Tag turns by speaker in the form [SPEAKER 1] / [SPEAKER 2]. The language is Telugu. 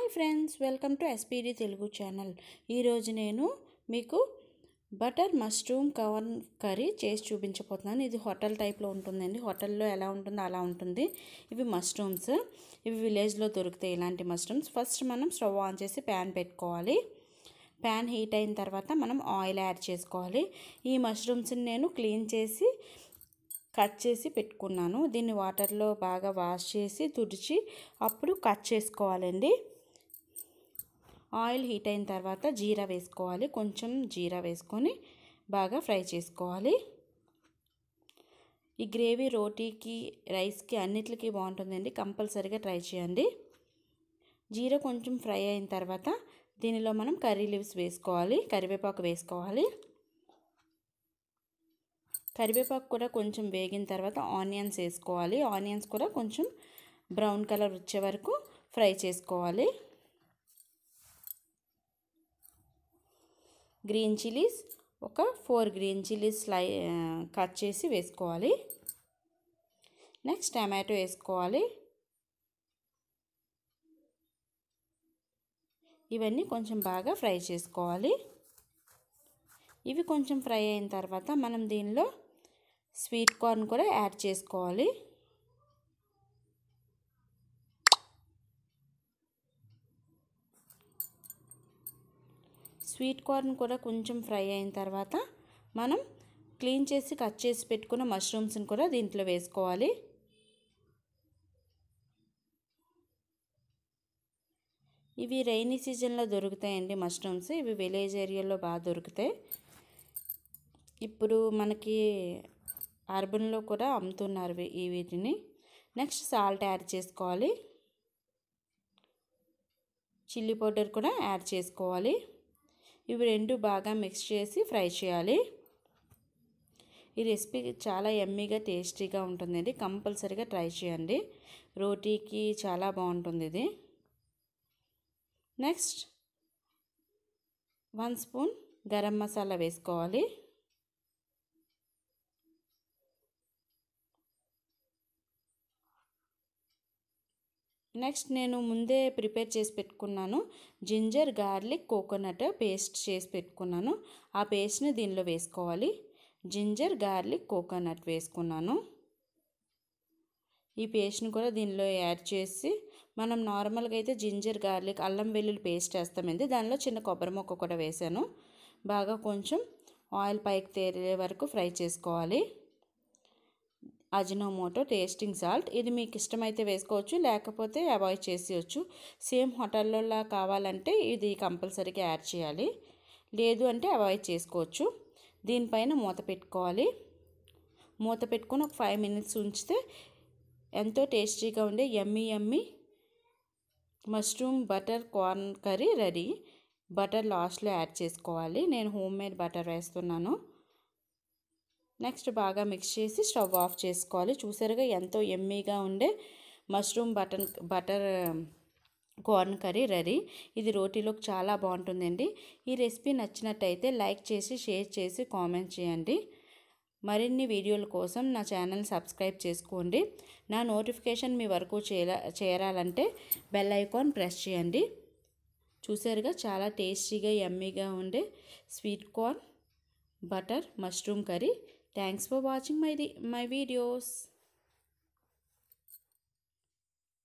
[SPEAKER 1] Hi friends welcome to SPD Telugu channel. ఈరోజు నేను మీకు బటర్ మష్రూమ్ కవర్న్ కర్రీ చేసి చూపించబోతున్నాను. ఇది హోటల్ టైప్లో ఉంటుందండి. హోటల్లో ఎలా ఉంటుందో అలా ఉంటుంది. ఇవి మష్రూమ్స్. ఇవి విలేజ్లో దొరుకుతాయి ఇలాంటి మష్రూమ్స్. ఫస్ట్ మనం స్టవ్ ఆన్ చేసి ప్యాన్ పెట్టుకోవాలి. ప్యాన్ హీట్ అయిన తర్వాత మనం ఆయిల్ యాడ్ చేసుకోవాలి. ఈ మష్రూమ్స్ని నేను క్లీన్ చేసి కట్ చేసి పెట్టుకున్నాను. దీన్ని వాటర్లో బాగా వాష్ చేసి తుడిచి అప్పుడు కట్ చేసుకోవాలండి. ఆయిల్ హీట్ అయిన తర్వాత జీరా వేసుకోవాలి. కొంచెం జీరా వేసుకొని బాగా ఫ్రై చేసుకోవాలి. ఈ గ్రేవీ రోటీకి రైస్కి అన్నిటికీ బాగుంటుందండి. కంపల్సరీగా ట్రై చేయండి. జీరా కొంచెం ఫ్రై అయిన తర్వాత దీనిలో మనం కర్రీ లీవ్స్ వేసుకోవాలి. కరివేపాకు వేసుకోవాలి. కరివేపాకు కూడా కొంచెం వేగిన తర్వాత ఆనియన్స్ వేసుకోవాలి. ఆనియన్స్ కూడా కొంచెం బ్రౌన్ కలర్ వచ్చే వరకు ఫ్రై చేసుకోవాలి. గ్రీన్ చిల్లీస్ ఒక four green chillies slice cut చేసి వేసుకోవాలి. నెక్స్ట్ టమాటో వేసుకోవాలి. ఇవన్నీ కొంచెం బాగా ఫ్రై చేసుకోవాలి. ఇవి కొంచెం ఫ్రై అయిన తర్వాత మనం దీనిలో స్వీట్ కార్న్ కూడా యాడ్ చేసుకోవాలి. స్వీట్ కార్న్ కూడా కొంచెం ఫ్రై అయిన తర్వాత మనం క్లీన్ చేసి కట్ చేసి పెట్టుకున్న మష్రూమ్స్ని కూడా దీంట్లో వేసుకోవాలి. ఇవి రైనీ సీజన్లో దొరుకుతాయండి మష్రూమ్స్. ఇవి విలేజ్ ఏరియాలో బాగా దొరుకుతాయి. ఇప్పుడు మనకి అర్బన్లో కూడా అమ్ముతున్నారు ఈ వీటిని. నెక్స్ట్ సాల్ట్ యాడ్ చేసుకోవాలి. చిల్లీ పౌడర్ కూడా యాడ్ చేసుకోవాలి. ఇవి రెండు బాగా మిక్స్ చేసి ఫ్రై చేయాలి. ఈ రెసిపీ చాలా ఎమ్మీగా టేస్టీగా ఉంటుందండి. కంపల్సరీగా ట్రై చేయండి. రోటీకి చాలా బాగుంటుంది ఇది. Next one spoon garam masala వేసుకోవాలి. నెక్స్ట్ నేను ముందే ప్రిపేర్ చేసి పెట్టుకున్నాను. జింజర్ గార్లిక్ కోకోనట్ పేస్ట్ చేసి పెట్టుకున్నాను. ఆ పేస్ట్ని దీనిలో వేసుకోవాలి. జింజర్ గార్లిక్ కోకోనట్ వేసుకున్నాను. ఈ పేస్ట్ని కూడా దీనిలో యాడ్ చేసి మనం నార్మల్గా అయితే జింజర్ గార్లిక్ అల్లం వెల్లుల్లి పేస్ట్ వేస్తామండి. దానిలో చిన్న కొబ్బరి మొక్క కూడా వేసాను. బాగా కొంచెం ఆయిల్ పైకి తేరే వరకు ఫ్రై చేసుకోవాలి. Ajinomoto tasting salt. ఇది మీకు ఇష్టమైతే వేసుకోవచ్చు లేకపోతే అవాయిడ్ చేసేయచ్చు. సేమ్ హోటల్లో కావాలంటే ఇది కంపల్సరీగా యాడ్ చేయాలి. లేదు అంటే అవాయిడ్ చేసుకోవచ్చు. దీనిపైన మూత పెట్టుకోవాలి. మూత పెట్టుకొని ఒక ఫైవ్ మినిట్స్ ఉంచితే ఎంతో టేస్టీగా ఉండే ఎమ్మీ ఎమ్మి mushroom butter corn curry ready. Butter లాస్ట్లో యాడ్ చేసుకోవాలి. నేను హోమ్ మేడ్ బటర్ వేస్తున్నాను. నెక్స్ట్ బాగా మిక్స్ చేసి స్టవ్ ఆఫ్ చేసుకోవాలి. చూసారుగా ఎంతో ఎమ్మీగా ఉండే mushroom button butter corn curry ready ఇది రోటీలోకి చాలా బాగుంటుందండి. ఈ రెసిపీ నచ్చినట్టయితే లైక్ చేసి షేర్ చేసి కామెంట్ చేయండి. మరిన్ని వీడియోల కోసం నా ఛానల్ సబ్స్క్రైబ్ చేసుకోండి. నా నోటిఫికేషన్ మీ వరకు చేరా చేరాలంటే బెల్ ఐకాన్ ప్రెస్ చేయండి. చూసారుగా చాలా టేస్టీగా ఎమ్మీగా ఉండే sweet corn butter mushroom curry thanks for watching my my videos